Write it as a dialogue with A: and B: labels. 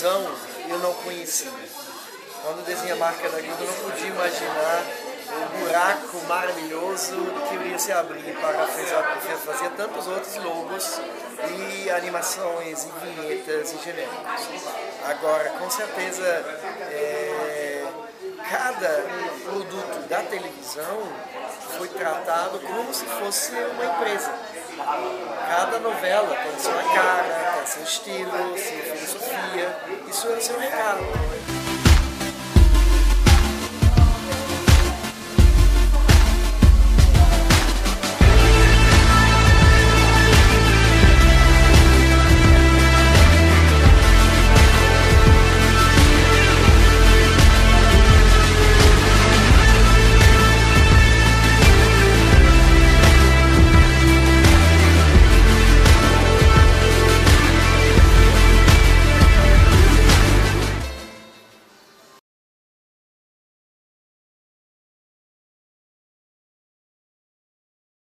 A: televisão eu não conhecia. Quando desenhei a marca da Globo, eu não podia imaginar o buraco maravilhoso que iria se abrir para fazer tantos outros logos e animações e vinhetas e genéricos. Agora, com certeza, é, cada produto da televisão foi tratado como se fosse uma empresa. Cada novela tem sua cara, tem seu estilo, sua filosofia e seu, seu recado.